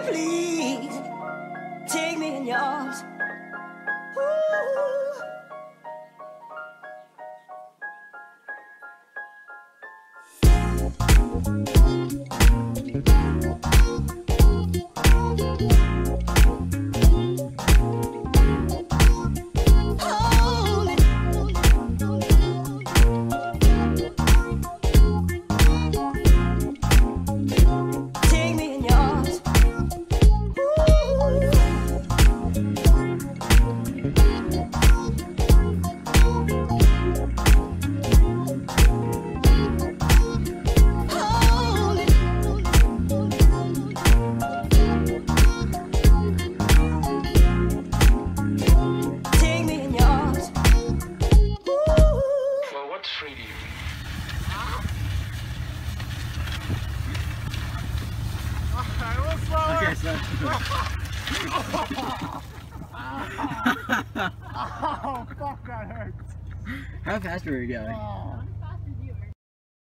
please take me in your arms? Ooh. Okay, so Oh, fuck, that hurts. how fast were we going? Oh.